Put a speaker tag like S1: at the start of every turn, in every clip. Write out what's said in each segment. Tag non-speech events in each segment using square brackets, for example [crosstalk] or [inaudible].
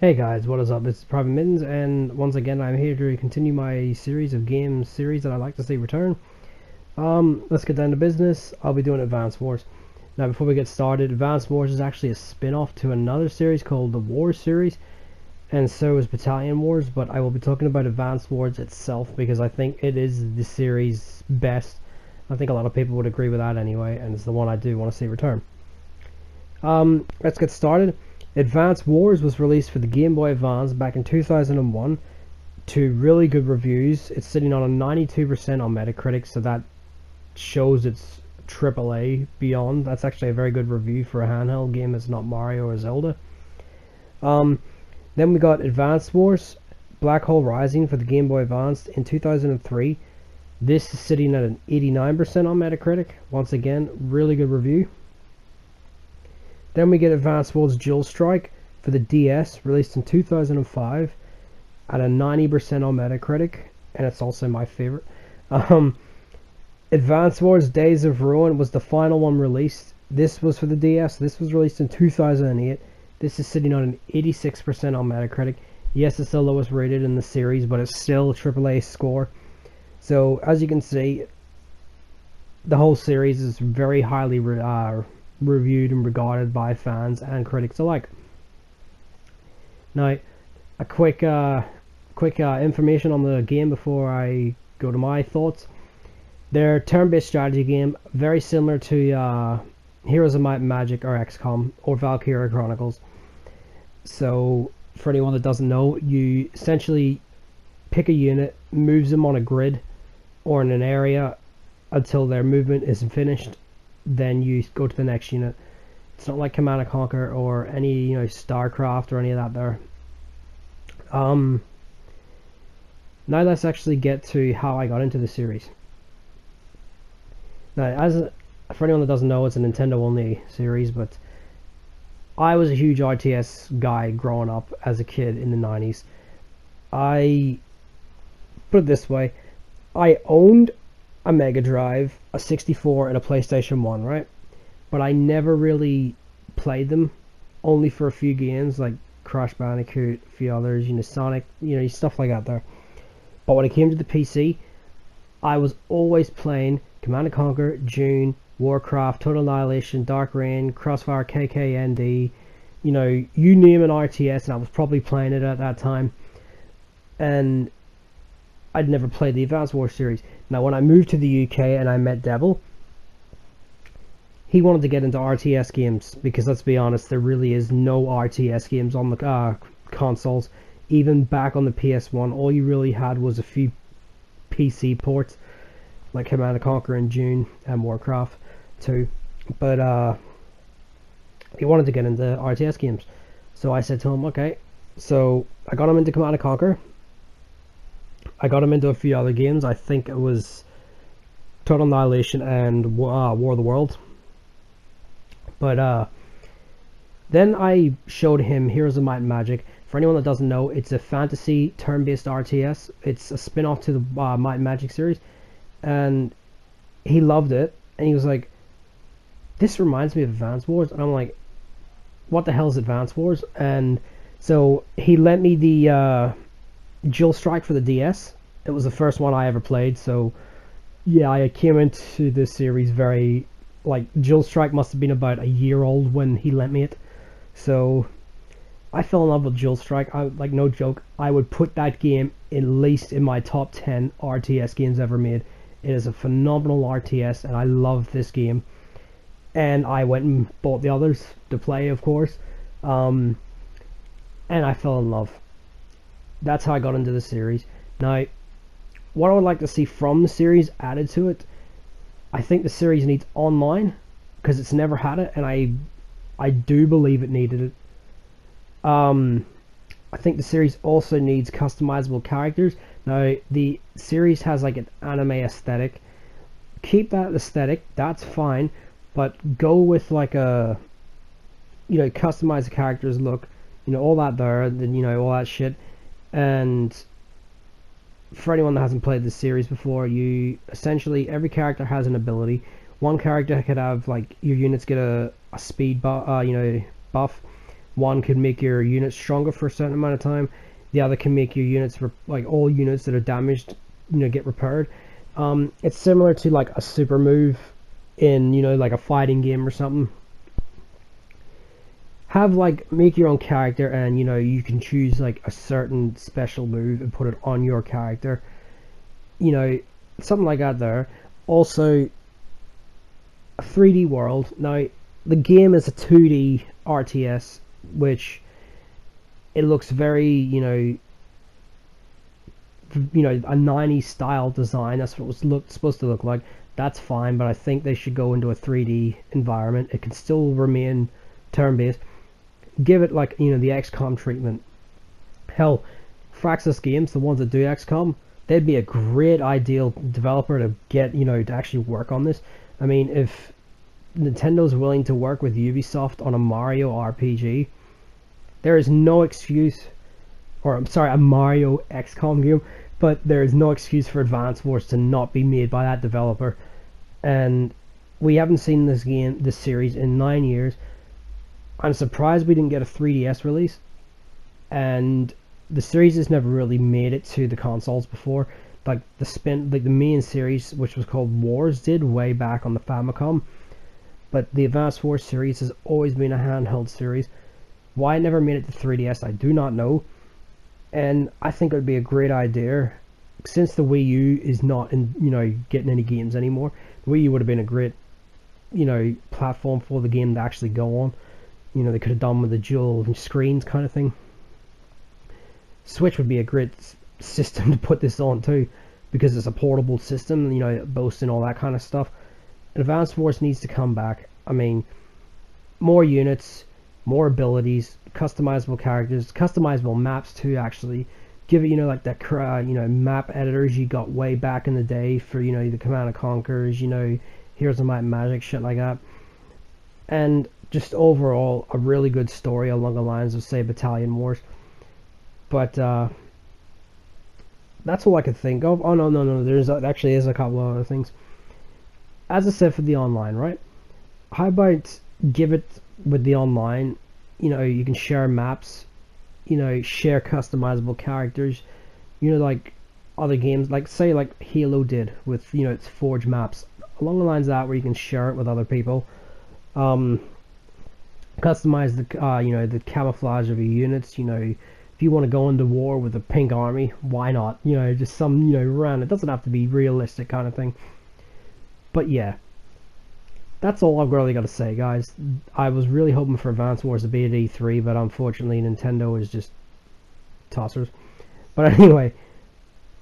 S1: Hey guys, what is up? This is Private Mittens, and once again I'm here to continue my series of games series that I like to see return. Um, let's get down to business. I'll be doing Advance Wars. Now before we get started, Advance Wars is actually a spin-off to another series called the War series, and so is Battalion Wars, but I will be talking about Advance Wars itself because I think it is the series best. I think a lot of people would agree with that anyway, and it's the one I do want to see return. Um, let's get started. Advance Wars was released for the Game Boy Advance back in 2001 to really good reviews. It's sitting on a 92% on Metacritic, so that shows it's AAA beyond. That's actually a very good review for a handheld game that's not Mario or Zelda. Um, then we got Advance Wars Black Hole Rising for the Game Boy Advance in 2003. This is sitting at an 89% on Metacritic. Once again, really good review. Then we get Advance Wars Dual Strike for the DS, released in 2005 at a 90% on Metacritic, and it's also my favorite. Um, Advance Wars Days of Ruin was the final one released. This was for the DS. This was released in 2008. This is sitting on an 86% on Metacritic. Yes, it's the lowest rated in the series, but it's still a AAA score. So, as you can see, the whole series is very highly uh, reviewed and regarded by fans and critics alike. Now, a quick, uh, quick uh, information on the game before I go to my thoughts. They're turn-based strategy game, very similar to uh, Heroes of Might and Magic or XCOM or Valkyria Chronicles. So, for anyone that doesn't know, you essentially pick a unit, moves them on a grid or in an area until their movement is finished, then you go to the next unit. It's not like Command and Conquer or any you know StarCraft or any of that there. Um, now let's actually get to how I got into the series. Now, as for anyone that doesn't know, it's a Nintendo only series, but I was a huge RTS guy growing up as a kid in the 90s. I put it this way, I owned a Mega Drive, a 64, and a PlayStation 1, right? But I never really played them, only for a few games like Crash Bandicoot, a few others, you know, Sonic, you know, stuff like that there. But when it came to the PC, I was always playing Command & Conquer, Dune, Warcraft, Total Annihilation, Dark Reign, Crossfire, KKND, you know, you name an RTS, and I was probably playing it at that time. And I'd never played the Advance Wars series. Now, when I moved to the UK and I met Devil, he wanted to get into RTS games because let's be honest, there really is no RTS games on the uh, consoles. Even back on the PS1, all you really had was a few PC ports like Command & Conquer and Dune and Warcraft 2. But uh, he wanted to get into RTS games. So I said to him, okay. So I got him into Command & Conquer I got him into a few other games. I think it was Total Annihilation and uh, War of the Worlds. But uh, then I showed him Heroes of Might and Magic. For anyone that doesn't know, it's a fantasy turn-based RTS. It's a spin-off to the uh, Might and Magic series, and he loved it. And he was like, "This reminds me of Advance Wars," and I'm like, "What the hell is Advance Wars?" And so he lent me the Dual Strike for the DS. It was the first one I ever played, so yeah, I came into this series very like Dual Strike must have been about a year old when he lent me it. So I fell in love with Dual Strike. I like no joke. I would put that game at least in my top 10 RTS games ever made. It is a phenomenal RTS and I love this game. And I went and bought the others to play, of course. Um, and I fell in love that's how I got into the series. Now, what I would like to see from the series added to it, I think the series needs online because it's never had it, and I, I do believe it needed it. Um, I think the series also needs customizable characters. Now, the series has like an anime aesthetic. Keep that aesthetic, that's fine, but go with like a, you know, customize the characters look, you know, all that there, and then you know all that shit and for anyone that hasn't played this series before, you essentially every character has an ability. One character could have like your units get a, a speed buff, uh, you know, buff. one could make your units stronger for a certain amount of time the other can make your units like all units that are damaged you know get repaired um, it's similar to like a super move in you know like a fighting game or something have like make your own character and you know you can choose like a certain special move and put it on your character. You know something like that there also a 3d world. Now the game is a 2d rts which it looks very you know you know a 90s style design. That's what it was supposed to look like. That's fine but i think they should go into a 3d environment. It can still remain turn-based give it like you know the XCOM treatment. Hell, Firaxis Games, the ones that do XCOM, they'd be a great ideal developer to get you know to actually work on this. I mean, if Nintendo's willing to work with Ubisoft on a Mario RPG, there is no excuse, or I'm sorry, a Mario XCOM game, but there is no excuse for Advance Wars to not be made by that developer. And we haven't seen this game, this series in nine years. I'm surprised we didn't get a 3DS release, and the series has never really made it to the consoles before. Like the spin, like the main series, which was called Wars, did way back on the Famicom, but the Advance Wars series has always been a handheld series. Why it never made it to 3DS, I do not know, and I think it would be a great idea since the Wii U is not in, you know, getting any games anymore. The Wii U would have been a great, you know, platform for the game to actually go on you know they could have done with the dual screens kind of thing. Switch would be a great system [laughs] to put this on too, because it's a portable system, you know, boasting all that kind of stuff. Advanced Wars needs to come back. I mean, more units, more abilities, customizable characters, customizable maps too. Actually, give it you know like that you know map editors you got way back in the day for you know the Command and Conquers, you know Heroes of Might and Magic, shit like that. And just overall a really good story along the lines of say Battalion Wars. But uh, that's all I could think of. Oh no no no, there's actually is a couple of other things. As I said for the online, right? About give it with the online? You know, you can share maps. You know, share customizable characters. You know, like other games, like say like Halo did with you know its Forge maps. Along the lines of that, where you can share it with other people. Um, customize the uh, you know the camouflage of your units you know. If you want to go into war with a pink army why not? You know just some you know run it doesn't have to be realistic kind of thing. But yeah. That's all I've really got to say guys. I was really hoping for Advance Wars to be at E3 but unfortunately Nintendo is just tossers. But [laughs] anyway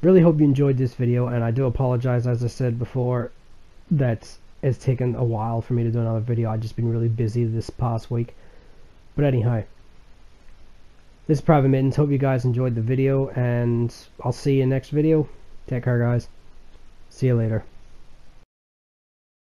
S1: really hope you enjoyed this video and I do apologize as I said before that it's taken a while for me to do another video. I've just been really busy this past week. But anyhow, this is Private Mittens. Hope you guys enjoyed the video, and I'll see you next video. Take care, guys. See you later.